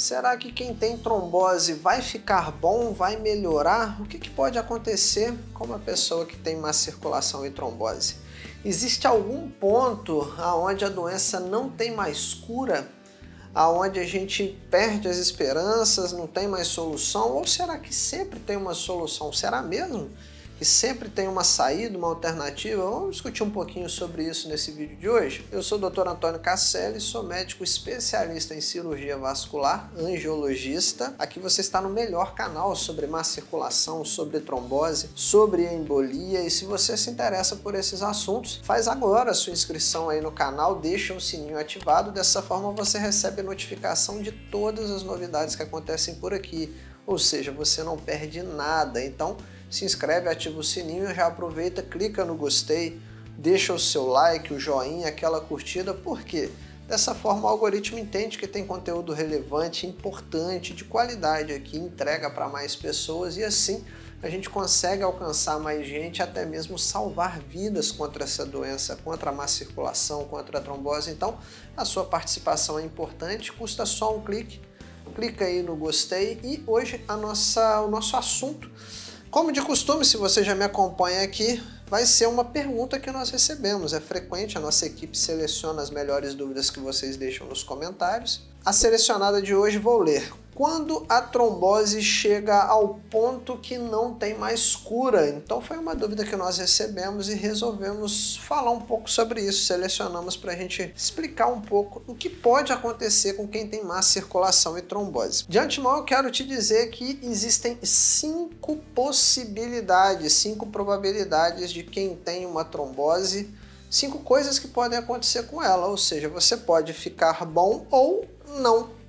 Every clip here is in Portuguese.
Será que quem tem trombose vai ficar bom, vai melhorar? O que, que pode acontecer com uma pessoa que tem má circulação e trombose? Existe algum ponto aonde a doença não tem mais cura? Aonde a gente perde as esperanças, não tem mais solução? Ou será que sempre tem uma solução? Será mesmo? Que sempre tem uma saída, uma alternativa. Vamos discutir um pouquinho sobre isso nesse vídeo de hoje. Eu sou o Dr. Antônio Casselli, sou médico especialista em cirurgia vascular, angiologista. Aqui você está no melhor canal sobre má circulação, sobre trombose, sobre embolia. E se você se interessa por esses assuntos, faz agora a sua inscrição aí no canal, deixa o sininho ativado. Dessa forma você recebe notificação de todas as novidades que acontecem por aqui. Ou seja, você não perde nada. Então, se inscreve, ativa o sininho, já aproveita, clica no gostei, deixa o seu like, o joinha, aquela curtida, por quê? Dessa forma o algoritmo entende que tem conteúdo relevante, importante, de qualidade aqui, entrega para mais pessoas e assim a gente consegue alcançar mais gente, até mesmo salvar vidas contra essa doença, contra a má circulação, contra a trombose. Então, a sua participação é importante, custa só um clique. Clica aí no gostei e hoje a nossa, o nosso assunto como de costume, se você já me acompanha aqui, vai ser uma pergunta que nós recebemos. É frequente, a nossa equipe seleciona as melhores dúvidas que vocês deixam nos comentários. A selecionada de hoje vou ler quando a trombose chega ao ponto que não tem mais cura. Então foi uma dúvida que nós recebemos e resolvemos falar um pouco sobre isso. Selecionamos para a gente explicar um pouco o que pode acontecer com quem tem má circulação e trombose. De antemão, eu quero te dizer que existem cinco possibilidades, cinco probabilidades de quem tem uma trombose cinco coisas que podem acontecer com ela, ou seja, você pode ficar bom ou não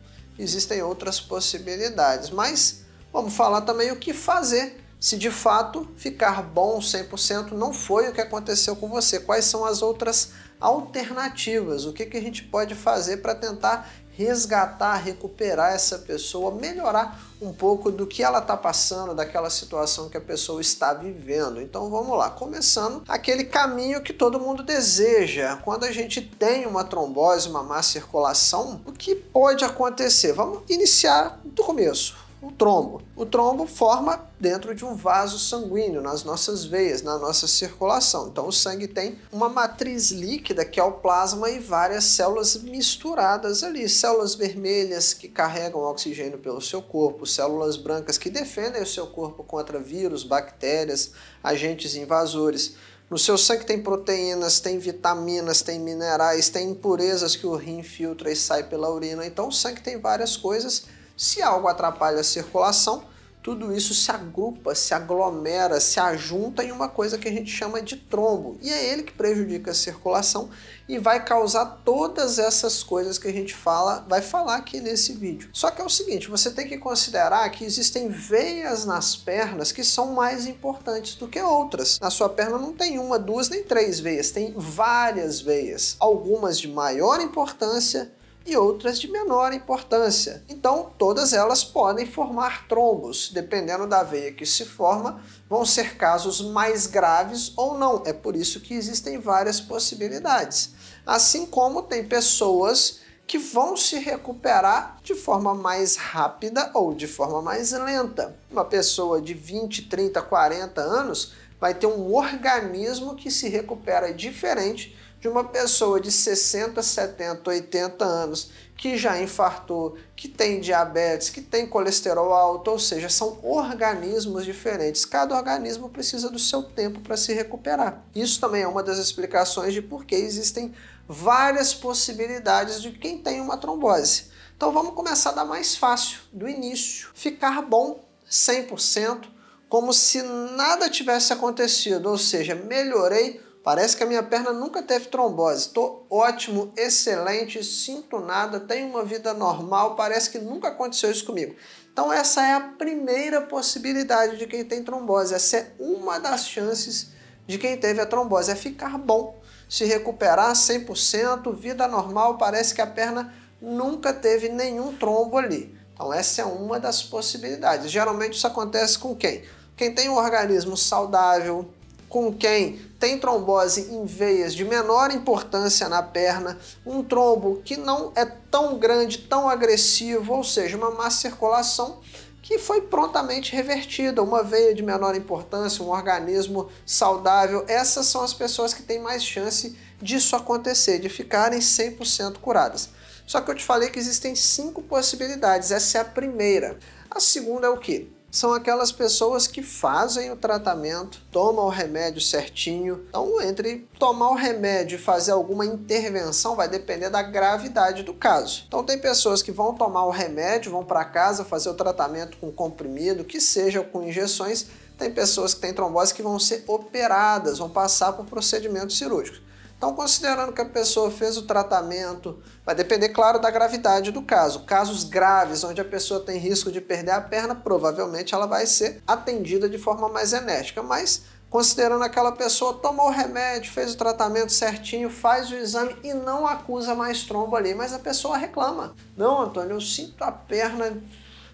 existem outras possibilidades. Mas vamos falar também o que fazer se de fato ficar bom 100% não foi o que aconteceu com você. Quais são as outras alternativas? O que, que a gente pode fazer para tentar resgatar, recuperar essa pessoa, melhorar um pouco do que ela está passando, daquela situação que a pessoa está vivendo. Então vamos lá, começando aquele caminho que todo mundo deseja. Quando a gente tem uma trombose, uma má circulação, o que pode acontecer? Vamos iniciar do começo o trombo. O trombo forma dentro de um vaso sanguíneo, nas nossas veias, na nossa circulação. Então o sangue tem uma matriz líquida que é o plasma e várias células misturadas ali. Células vermelhas que carregam oxigênio pelo seu corpo, células brancas que defendem o seu corpo contra vírus, bactérias, agentes invasores. No seu sangue tem proteínas, tem vitaminas, tem minerais, tem impurezas que o rim filtra e sai pela urina. Então o sangue tem várias coisas se algo atrapalha a circulação, tudo isso se agrupa, se aglomera, se ajunta em uma coisa que a gente chama de trombo. E é ele que prejudica a circulação e vai causar todas essas coisas que a gente fala, vai falar aqui nesse vídeo. Só que é o seguinte, você tem que considerar que existem veias nas pernas que são mais importantes do que outras. Na sua perna não tem uma, duas nem três veias, tem várias veias, algumas de maior importância e outras de menor importância. Então, todas elas podem formar trombos. Dependendo da veia que se forma, vão ser casos mais graves ou não. É por isso que existem várias possibilidades. Assim como tem pessoas que vão se recuperar de forma mais rápida ou de forma mais lenta. Uma pessoa de 20, 30, 40 anos vai ter um organismo que se recupera diferente de uma pessoa de 60, 70, 80 anos que já infartou, que tem diabetes, que tem colesterol alto, ou seja, são organismos diferentes. Cada organismo precisa do seu tempo para se recuperar. Isso também é uma das explicações de por que existem várias possibilidades de quem tem uma trombose. Então vamos começar da mais fácil, do início. Ficar bom 100%, como se nada tivesse acontecido, ou seja, melhorei Parece que a minha perna nunca teve trombose. Estou ótimo, excelente, sinto nada, tenho uma vida normal, parece que nunca aconteceu isso comigo. Então essa é a primeira possibilidade de quem tem trombose. Essa é uma das chances de quem teve a trombose, é ficar bom, se recuperar 100%, vida normal, parece que a perna nunca teve nenhum trombo ali. Então essa é uma das possibilidades. Geralmente isso acontece com quem? Quem tem um organismo saudável, com quem tem trombose em veias de menor importância na perna, um trombo que não é tão grande, tão agressivo, ou seja, uma má circulação que foi prontamente revertida, uma veia de menor importância, um organismo saudável. Essas são as pessoas que têm mais chance disso acontecer, de ficarem 100% curadas. Só que eu te falei que existem cinco possibilidades, essa é a primeira. A segunda é o que? São aquelas pessoas que fazem o tratamento, tomam o remédio certinho. Então, entre tomar o remédio e fazer alguma intervenção vai depender da gravidade do caso. Então, tem pessoas que vão tomar o remédio, vão para casa fazer o tratamento com comprimido, que seja com injeções. Tem pessoas que têm trombose que vão ser operadas, vão passar por procedimentos cirúrgicos. Então, considerando que a pessoa fez o tratamento, vai depender, claro, da gravidade do caso. Casos graves, onde a pessoa tem risco de perder a perna, provavelmente ela vai ser atendida de forma mais enérgica. Mas, considerando aquela pessoa tomou o remédio, fez o tratamento certinho, faz o exame e não acusa mais trombo ali, mas a pessoa reclama. Não, Antônio, eu sinto a perna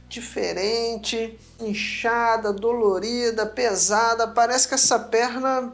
diferente, inchada, dolorida, pesada, parece que essa perna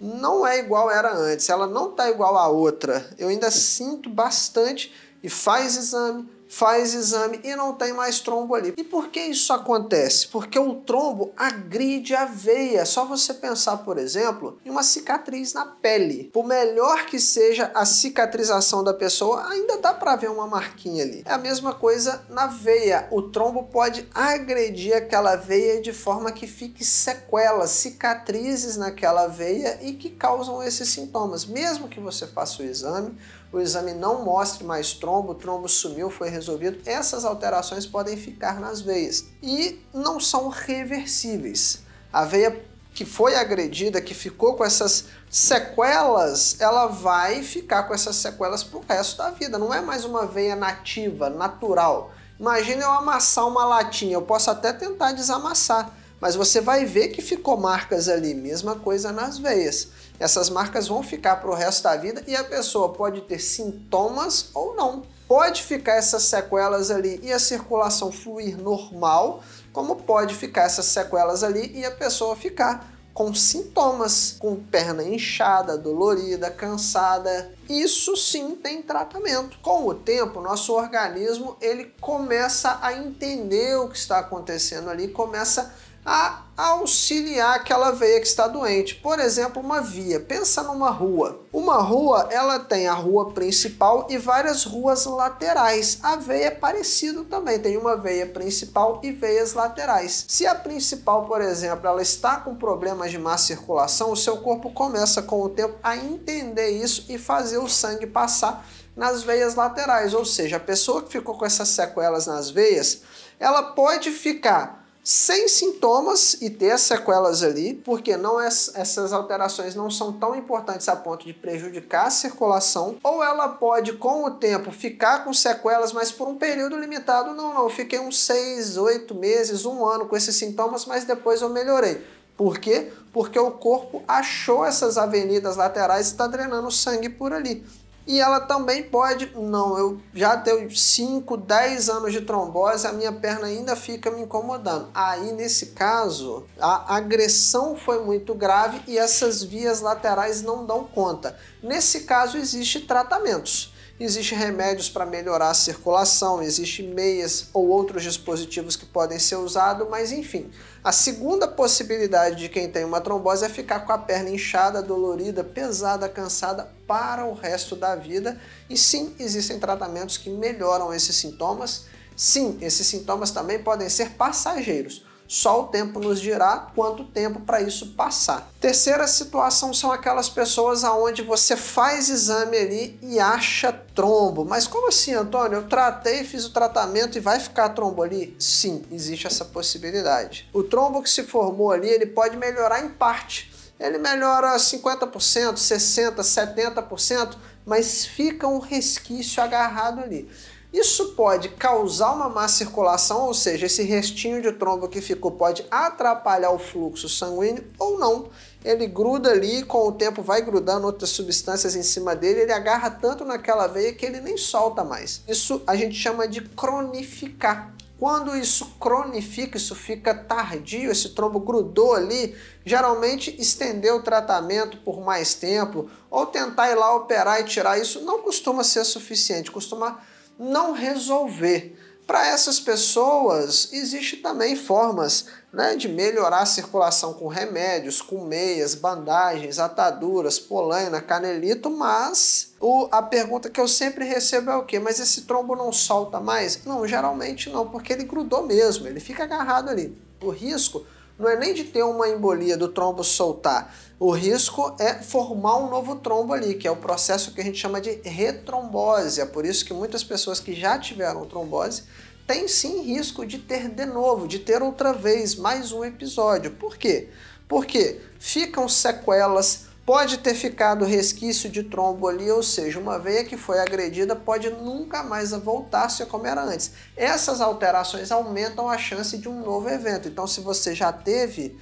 não é igual era antes, ela não está igual à outra. Eu ainda sinto bastante e faz exame, faz exame e não tem mais trombo ali. E por que isso acontece? Porque o trombo agride a veia. Só você pensar, por exemplo, em uma cicatriz na pele. Por melhor que seja a cicatrização da pessoa, ainda dá para ver uma marquinha ali. É a mesma coisa na veia. O trombo pode agredir aquela veia de forma que fique sequelas, cicatrizes naquela veia e que causam esses sintomas. Mesmo que você faça o exame, o exame não mostre mais trombo, o trombo sumiu, foi resolvido, essas alterações podem ficar nas veias e não são reversíveis. A veia que foi agredida, que ficou com essas sequelas, ela vai ficar com essas sequelas para o resto da vida. Não é mais uma veia nativa, natural. Imagina eu amassar uma latinha, eu posso até tentar desamassar, mas você vai ver que ficou marcas ali, mesma coisa nas veias. Essas marcas vão ficar para o resto da vida e a pessoa pode ter sintomas ou não. Pode ficar essas sequelas ali e a circulação fluir normal, como pode ficar essas sequelas ali e a pessoa ficar com sintomas, com perna inchada, dolorida, cansada. Isso sim tem tratamento. Com o tempo, nosso organismo ele começa a entender o que está acontecendo ali, começa a auxiliar aquela veia que está doente. Por exemplo, uma via. Pensa numa rua. Uma rua, ela tem a rua principal e várias ruas laterais. A veia é parecido também, tem uma veia principal e veias laterais. Se a principal, por exemplo, ela está com problemas de má circulação, o seu corpo começa com o tempo a entender isso e fazer o sangue passar nas veias laterais, ou seja, a pessoa que ficou com essas sequelas nas veias, ela pode ficar sem sintomas e ter as sequelas ali, porque não é, essas alterações não são tão importantes a ponto de prejudicar a circulação, ou ela pode, com o tempo, ficar com sequelas, mas por um período limitado. Não, não, eu fiquei uns seis, oito meses, um ano com esses sintomas, mas depois eu melhorei. Por quê? Porque o corpo achou essas avenidas laterais e está drenando sangue por ali. E ela também pode, não, eu já tenho 5, 10 anos de trombose, a minha perna ainda fica me incomodando. Aí, nesse caso, a agressão foi muito grave e essas vias laterais não dão conta. Nesse caso, existe tratamentos. Existem remédios para melhorar a circulação, existem meias ou outros dispositivos que podem ser usados, mas enfim. A segunda possibilidade de quem tem uma trombose é ficar com a perna inchada, dolorida, pesada, cansada para o resto da vida. E sim, existem tratamentos que melhoram esses sintomas. Sim, esses sintomas também podem ser passageiros. Só o tempo nos dirá quanto tempo para isso passar. Terceira situação são aquelas pessoas aonde você faz exame ali e acha trombo. Mas como assim, Antônio? Eu tratei, fiz o tratamento e vai ficar trombo ali? Sim, existe essa possibilidade. O trombo que se formou ali, ele pode melhorar em parte. Ele melhora 50%, 60%, 70%, mas fica um resquício agarrado ali. Isso pode causar uma má circulação, ou seja, esse restinho de trombo que ficou pode atrapalhar o fluxo sanguíneo ou não. Ele gruda ali, com o tempo vai grudando outras substâncias em cima dele, ele agarra tanto naquela veia que ele nem solta mais. Isso a gente chama de cronificar. Quando isso cronifica, isso fica tardio, esse trombo grudou ali, geralmente estender o tratamento por mais tempo ou tentar ir lá operar e tirar isso não costuma ser suficiente, costuma não resolver. Para essas pessoas, existe também formas né, de melhorar a circulação com remédios, com meias, bandagens, ataduras, polaina, canelito, mas o, a pergunta que eu sempre recebo é o quê? Mas esse trombo não solta mais? Não, geralmente não, porque ele grudou mesmo, ele fica agarrado ali. O risco não é nem de ter uma embolia do trombo soltar, o risco é formar um novo trombo ali, que é o processo que a gente chama de retrombose. É por isso que muitas pessoas que já tiveram trombose têm sim risco de ter de novo, de ter outra vez mais um episódio. Por quê? Porque ficam sequelas, pode ter ficado resquício de trombo ali, ou seja, uma veia que foi agredida pode nunca mais voltar a ser como era antes. Essas alterações aumentam a chance de um novo evento. Então, se você já teve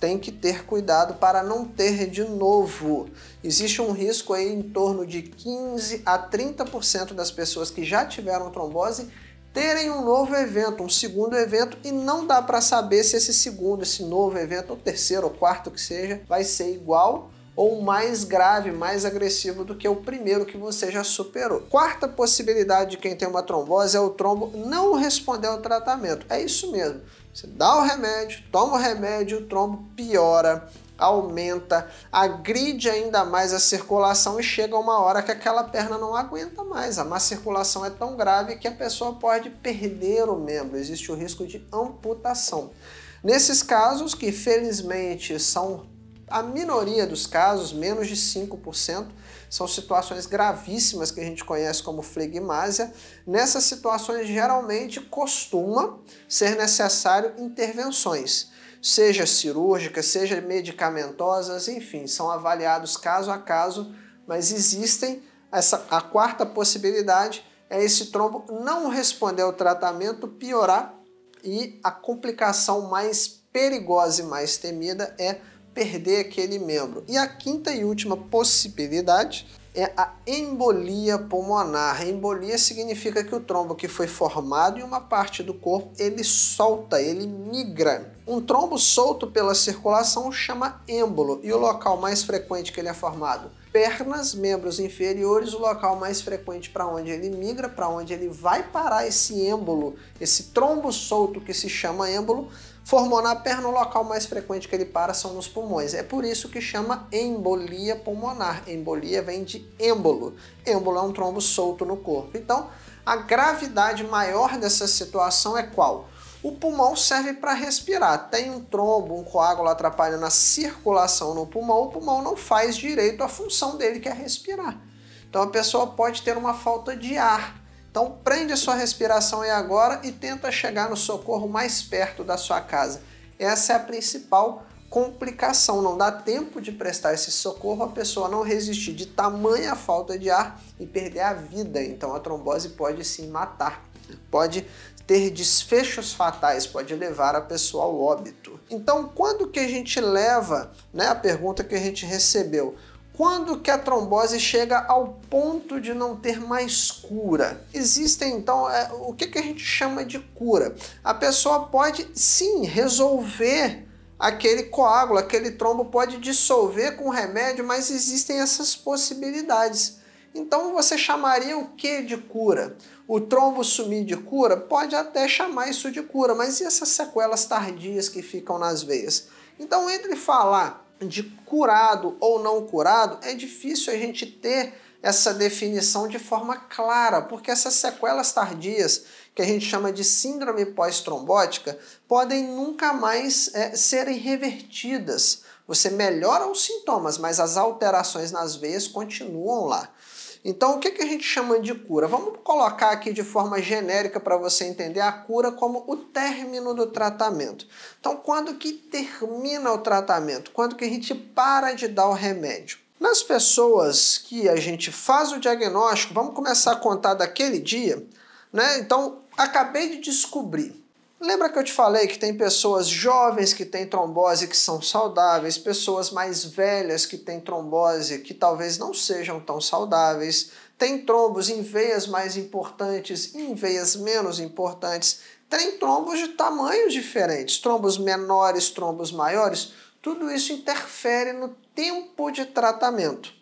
tem que ter cuidado para não ter de novo. Existe um risco aí em torno de 15 a 30% das pessoas que já tiveram trombose terem um novo evento, um segundo evento, e não dá para saber se esse segundo, esse novo evento, ou terceiro ou quarto que seja, vai ser igual ou mais grave, mais agressivo do que o primeiro que você já superou. Quarta possibilidade de quem tem uma trombose é o trombo não responder ao tratamento. É isso mesmo. Você dá o remédio, toma o remédio, o trombo piora, aumenta, agride ainda mais a circulação e chega uma hora que aquela perna não aguenta mais. A má circulação é tão grave que a pessoa pode perder o membro, existe o risco de amputação. Nesses casos, que felizmente são a minoria dos casos, menos de 5%, são situações gravíssimas que a gente conhece como flegmásia. Nessas situações, geralmente costuma ser necessário intervenções, seja cirúrgicas, seja medicamentosas, enfim, são avaliados caso a caso, mas existem essa a quarta possibilidade é esse trombo não responder ao tratamento, piorar e a complicação mais perigosa e mais temida é perder aquele membro. E a quinta e última possibilidade é a embolia pulmonar. A embolia significa que o trombo que foi formado em uma parte do corpo, ele solta, ele migra. Um trombo solto pela circulação chama êmbolo e o local mais frequente que ele é formado pernas, membros inferiores, o local mais frequente para onde ele migra, para onde ele vai parar esse êmbolo, esse trombo solto que se chama êmbolo, formou na perna, o local mais frequente que ele para são nos pulmões. É por isso que chama embolia pulmonar. Embolia vem de êmbolo. Êmbolo é um trombo solto no corpo. Então, a gravidade maior dessa situação é qual? O pulmão serve para respirar. Tem um trombo, um coágulo atrapalhando a circulação no pulmão, o pulmão não faz direito à função dele, que é respirar. Então a pessoa pode ter uma falta de ar. Então prende a sua respiração aí agora e tenta chegar no socorro mais perto da sua casa. Essa é a principal complicação, não dá tempo de prestar esse socorro, a pessoa não resistir de tamanha falta de ar e perder a vida. Então a trombose pode sim matar, pode ter desfechos fatais, pode levar a pessoa ao óbito. Então, quando que a gente leva, né, a pergunta que a gente recebeu, quando que a trombose chega ao ponto de não ter mais cura? Existem então é, o que, que a gente chama de cura? A pessoa pode sim resolver aquele coágulo, aquele trombo pode dissolver com remédio, mas existem essas possibilidades. Então você chamaria o que de cura? O trombo sumir de cura? Pode até chamar isso de cura, mas e essas sequelas tardias que ficam nas veias? Então, entre falar de curado ou não curado, é difícil a gente ter essa definição de forma clara, porque essas sequelas tardias, que a gente chama de síndrome pós-trombótica, podem nunca mais é, serem revertidas. Você melhora os sintomas, mas as alterações nas veias continuam lá. Então, o que, que a gente chama de cura? Vamos colocar aqui de forma genérica para você entender a cura como o término do tratamento. Então, quando que termina o tratamento? Quando que a gente para de dar o remédio? Nas pessoas que a gente faz o diagnóstico, vamos começar a contar daquele dia, Né? Então, acabei de descobrir. Lembra que eu te falei que tem pessoas jovens que têm trombose que são saudáveis, pessoas mais velhas que têm trombose que talvez não sejam tão saudáveis, tem trombos em veias mais importantes e em veias menos importantes, tem trombos de tamanhos diferentes, trombos menores, trombos maiores, tudo isso interfere no tempo de tratamento.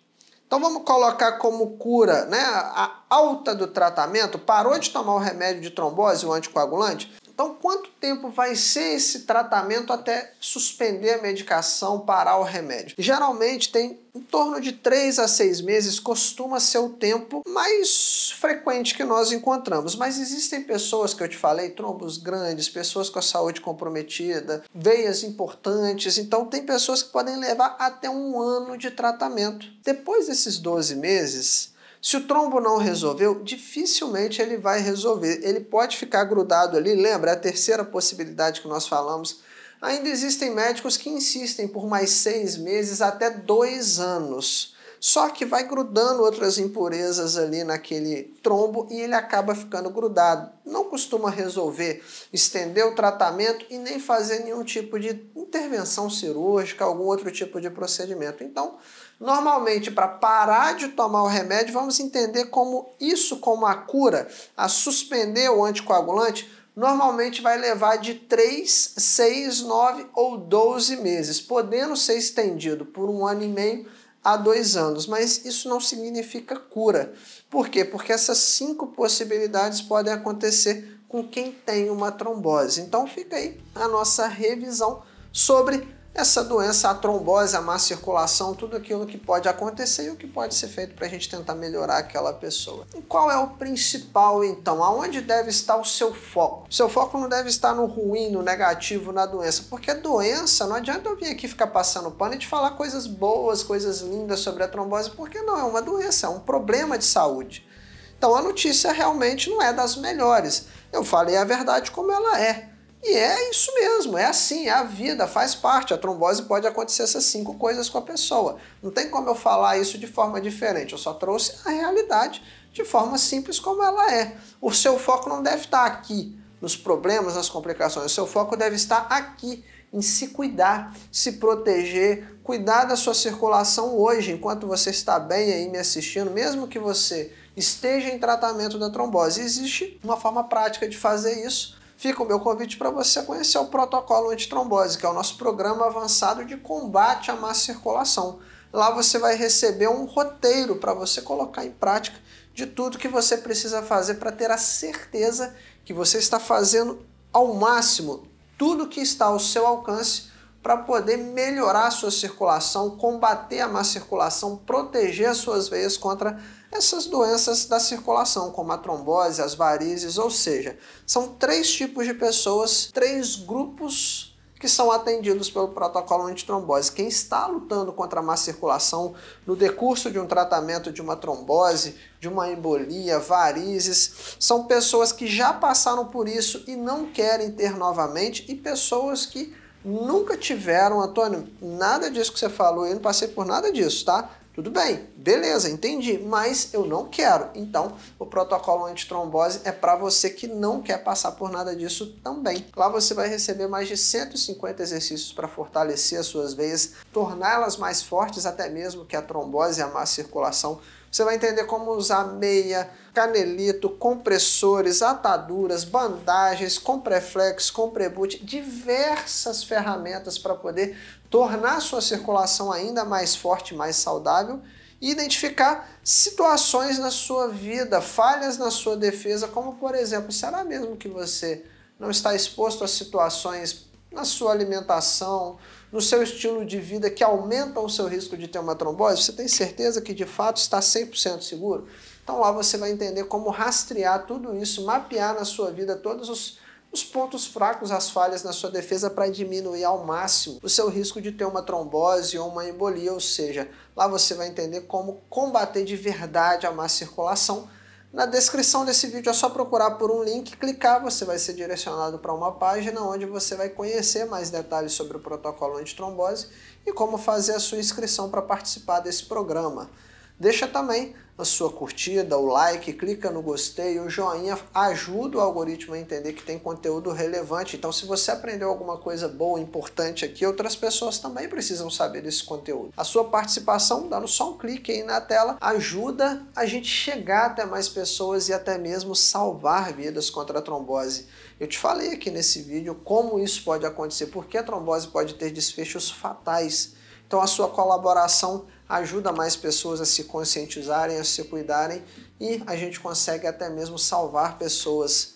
Então vamos colocar como cura né, a alta do tratamento, parou de tomar o remédio de trombose, o anticoagulante, então, quanto tempo vai ser esse tratamento até suspender a medicação, parar o remédio? Geralmente tem em torno de 3 a 6 meses, costuma ser o tempo mais frequente que nós encontramos. Mas existem pessoas que eu te falei, trombos grandes, pessoas com a saúde comprometida, veias importantes. Então, tem pessoas que podem levar até um ano de tratamento. Depois desses 12 meses, se o trombo não resolveu, dificilmente ele vai resolver. Ele pode ficar grudado ali, lembra? É a terceira possibilidade que nós falamos. Ainda existem médicos que insistem por mais seis meses até dois anos. Só que vai grudando outras impurezas ali naquele trombo e ele acaba ficando grudado. Não costuma resolver estender o tratamento e nem fazer nenhum tipo de intervenção cirúrgica, algum outro tipo de procedimento. Então, Normalmente, para parar de tomar o remédio, vamos entender como isso, como a cura, a suspender o anticoagulante, normalmente vai levar de 3, 6, 9 ou 12 meses, podendo ser estendido por um ano e meio a dois anos. Mas isso não significa cura. Por quê? Porque essas cinco possibilidades podem acontecer com quem tem uma trombose. Então fica aí a nossa revisão sobre essa doença, a trombose, a má circulação, tudo aquilo que pode acontecer e o que pode ser feito para a gente tentar melhorar aquela pessoa. E qual é o principal então? Aonde deve estar o seu foco? O seu foco não deve estar no ruim, no negativo, na doença, porque a doença, não adianta eu vir aqui ficar passando pano e te falar coisas boas, coisas lindas sobre a trombose, porque não é uma doença, é um problema de saúde. Então a notícia realmente não é das melhores. Eu falei a verdade como ela é. E é isso mesmo, é assim, é a vida, faz parte. A trombose pode acontecer essas cinco coisas com a pessoa. Não tem como eu falar isso de forma diferente, eu só trouxe a realidade de forma simples como ela é. O seu foco não deve estar aqui, nos problemas, nas complicações, o seu foco deve estar aqui, em se cuidar, se proteger, cuidar da sua circulação hoje, enquanto você está bem aí me assistindo, mesmo que você esteja em tratamento da trombose. Existe uma forma prática de fazer isso fica o meu convite para você conhecer o protocolo antitrombose, que é o nosso programa avançado de combate à má circulação. Lá você vai receber um roteiro para você colocar em prática de tudo que você precisa fazer para ter a certeza que você está fazendo ao máximo tudo que está ao seu alcance para poder melhorar a sua circulação, combater a má circulação, proteger as suas veias contra essas doenças da circulação, como a trombose, as varizes, ou seja, são três tipos de pessoas, três grupos que são atendidos pelo protocolo antitrombose. Quem está lutando contra a má circulação no decurso de um tratamento de uma trombose, de uma embolia, varizes, são pessoas que já passaram por isso e não querem ter novamente, e pessoas que nunca tiveram, Antônio, nada disso que você falou, eu não passei por nada disso, tá? Tudo bem, beleza, entendi, mas eu não quero. Então, o protocolo antitrombose é para você que não quer passar por nada disso também. Lá você vai receber mais de 150 exercícios para fortalecer as suas veias, torná-las mais fortes até mesmo que a trombose e a má circulação você vai entender como usar meia, canelito, compressores, ataduras, bandagens, compreflex, compreboot, diversas ferramentas para poder tornar sua circulação ainda mais forte, mais saudável e identificar situações na sua vida, falhas na sua defesa, como por exemplo, será mesmo que você não está exposto a situações na sua alimentação, no seu estilo de vida que aumentam o seu risco de ter uma trombose, você tem certeza que de fato está 100% seguro? Então lá você vai entender como rastrear tudo isso, mapear na sua vida todos os, os pontos fracos, as falhas na sua defesa para diminuir ao máximo o seu risco de ter uma trombose ou uma embolia, ou seja, lá você vai entender como combater de verdade a má circulação na descrição desse vídeo é só procurar por um link, clicar, você vai ser direcionado para uma página onde você vai conhecer mais detalhes sobre o protocolo antitrombose e como fazer a sua inscrição para participar desse programa. Deixa também a sua curtida, o like, clica no gostei, o joinha ajuda o algoritmo a entender que tem conteúdo relevante. Então, se você aprendeu alguma coisa boa, importante aqui, outras pessoas também precisam saber desse conteúdo. A sua participação, dando só um clique aí na tela, ajuda a gente chegar até mais pessoas e até mesmo salvar vidas contra a trombose. Eu te falei aqui nesse vídeo como isso pode acontecer, porque a trombose pode ter desfechos fatais. Então, a sua colaboração ajuda mais pessoas a se conscientizarem, a se cuidarem e a gente consegue até mesmo salvar pessoas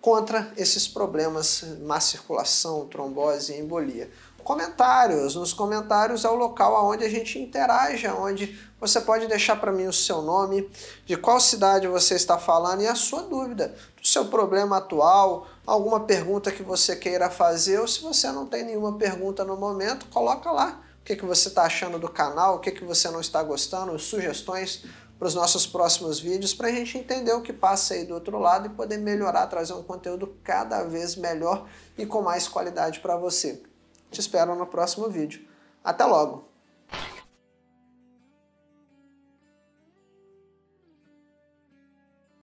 contra esses problemas, má circulação, trombose e embolia. Comentários. Nos comentários é o local onde a gente interage, onde você pode deixar para mim o seu nome, de qual cidade você está falando e a sua dúvida, do seu problema atual, alguma pergunta que você queira fazer, ou se você não tem nenhuma pergunta no momento, coloca lá o que, que você está achando do canal, o que, que você não está gostando, sugestões para os nossos próximos vídeos, para a gente entender o que passa aí do outro lado e poder melhorar, trazer um conteúdo cada vez melhor e com mais qualidade para você. Te espero no próximo vídeo. Até logo!